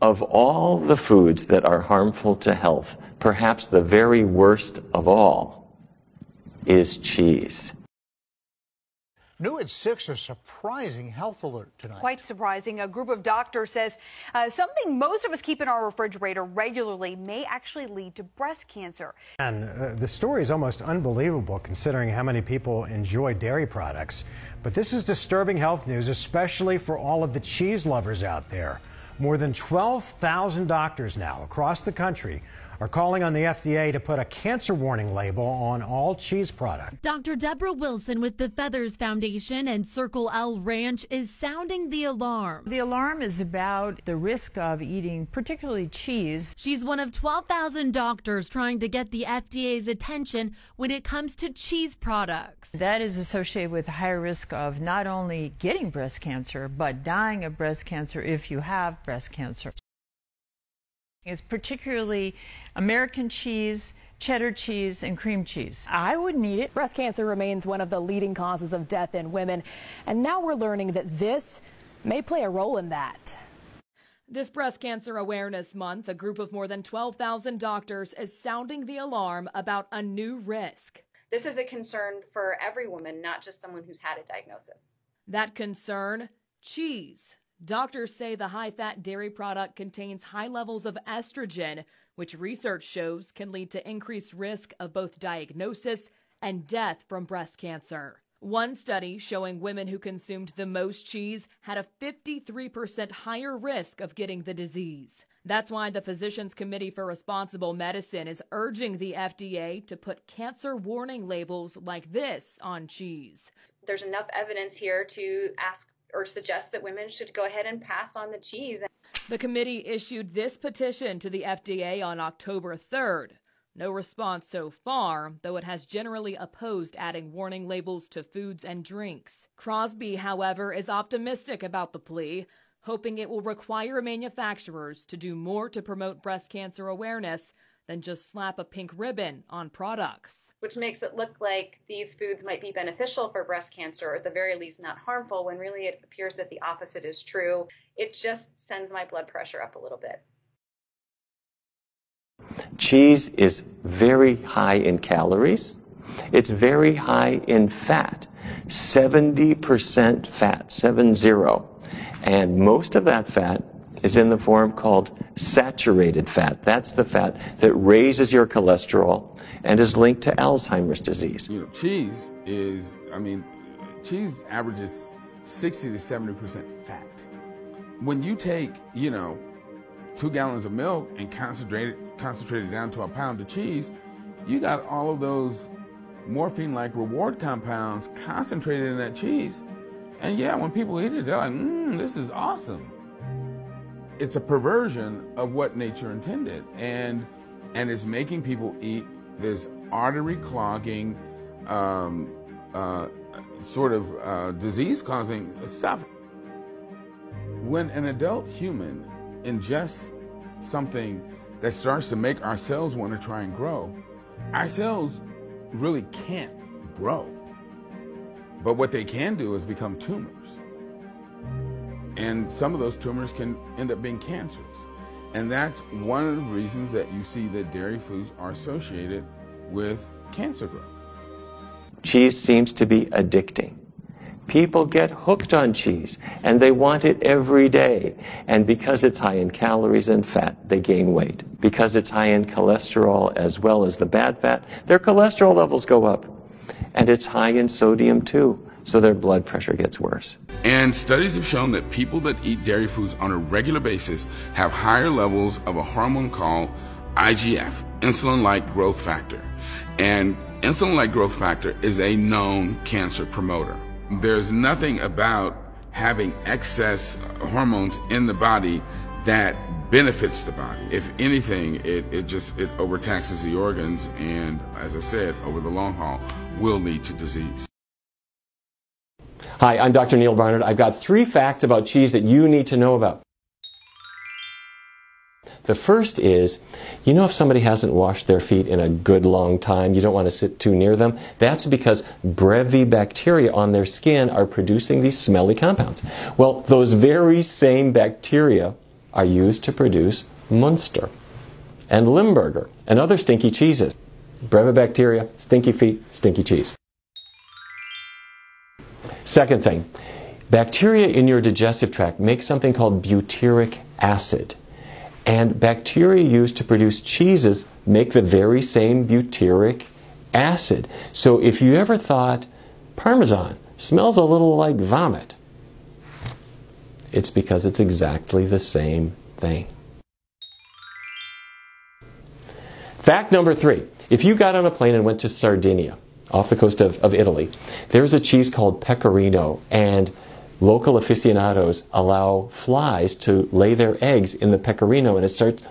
Of all the foods that are harmful to health, perhaps the very worst of all is cheese. New at 6, a surprising health alert tonight. Quite surprising. A group of doctors says uh, something most of us keep in our refrigerator regularly may actually lead to breast cancer. And uh, the story is almost unbelievable considering how many people enjoy dairy products. But this is disturbing health news, especially for all of the cheese lovers out there. More than 12,000 doctors now across the country are calling on the FDA to put a cancer warning label on all cheese products. Dr. Deborah Wilson with the Feathers Foundation and Circle L Ranch is sounding the alarm. The alarm is about the risk of eating particularly cheese. She's one of 12,000 doctors trying to get the FDA's attention when it comes to cheese products. That is associated with a higher risk of not only getting breast cancer, but dying of breast cancer if you have breast cancer is particularly American cheese, cheddar cheese, and cream cheese. I wouldn't eat it. Breast cancer remains one of the leading causes of death in women, and now we're learning that this may play a role in that. This Breast Cancer Awareness Month, a group of more than 12,000 doctors is sounding the alarm about a new risk. This is a concern for every woman, not just someone who's had a diagnosis. That concern cheese. Doctors say the high fat dairy product contains high levels of estrogen, which research shows can lead to increased risk of both diagnosis and death from breast cancer. One study showing women who consumed the most cheese had a 53% higher risk of getting the disease. That's why the Physicians Committee for Responsible Medicine is urging the FDA to put cancer warning labels like this on cheese. There's enough evidence here to ask or suggest that women should go ahead and pass on the cheese. The committee issued this petition to the FDA on October 3rd. No response so far, though it has generally opposed adding warning labels to foods and drinks. Crosby, however, is optimistic about the plea, hoping it will require manufacturers to do more to promote breast cancer awareness than just slap a pink ribbon on products. Which makes it look like these foods might be beneficial for breast cancer, or at the very least not harmful, when really it appears that the opposite is true. It just sends my blood pressure up a little bit. Cheese is very high in calories. It's very high in fat. 70% fat, 7-0. And most of that fat is in the form called saturated fat. That's the fat that raises your cholesterol and is linked to Alzheimer's disease. You know, cheese is, I mean, cheese averages 60 to 70% fat. When you take, you know, two gallons of milk and concentrate it, concentrate it down to a pound of cheese, you got all of those morphine-like reward compounds concentrated in that cheese. And yeah, when people eat it, they're like, mmm, this is awesome it's a perversion of what nature intended and and is making people eat this artery clogging um, uh, sort of uh, disease causing stuff. When an adult human ingests something that starts to make our cells want to try and grow our cells really can't grow. But what they can do is become tumors and some of those tumors can end up being cancers. And that's one of the reasons that you see that dairy foods are associated with cancer growth. Cheese seems to be addicting. People get hooked on cheese and they want it every day. And because it's high in calories and fat, they gain weight. Because it's high in cholesterol as well as the bad fat, their cholesterol levels go up. And it's high in sodium too so their blood pressure gets worse. And studies have shown that people that eat dairy foods on a regular basis have higher levels of a hormone called IGF, insulin like growth factor. And insulin like growth factor is a known cancer promoter. There's nothing about having excess hormones in the body that benefits the body. If anything, it, it just it overtaxes the organs and as I said, over the long haul will lead to disease. Hi, I'm Dr. Neal Barnard. I've got three facts about cheese that you need to know about. The first is, you know if somebody hasn't washed their feet in a good long time, you don't want to sit too near them? That's because Brevibacteria on their skin are producing these smelly compounds. Well, those very same bacteria are used to produce Munster and Limburger and other stinky cheeses. Brevibacteria, stinky feet, stinky cheese. Second thing, bacteria in your digestive tract make something called butyric acid. And bacteria used to produce cheeses make the very same butyric acid. So if you ever thought Parmesan smells a little like vomit, it's because it's exactly the same thing. Fact number three if you got on a plane and went to Sardinia, off the coast of, of Italy, there's a cheese called pecorino, and local aficionados allow flies to lay their eggs in the pecorino, and it starts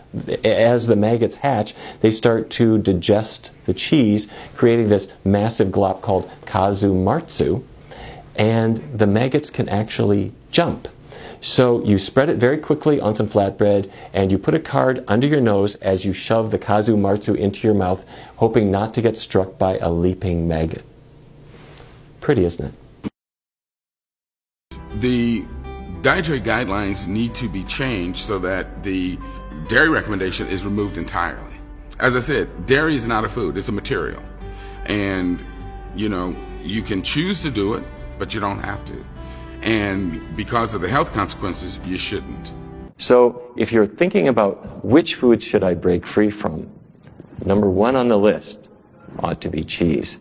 as the maggots hatch, they start to digest the cheese, creating this massive glop called casu marzu, and the maggots can actually jump. So you spread it very quickly on some flatbread and you put a card under your nose as you shove the casu marzu into your mouth, hoping not to get struck by a leaping maggot. Pretty, isn't it? The dietary guidelines need to be changed so that the dairy recommendation is removed entirely. As I said, dairy is not a food, it's a material. And, you know, you can choose to do it, but you don't have to. And because of the health consequences, you shouldn't. So if you're thinking about which foods should I break free from, number one on the list ought to be cheese.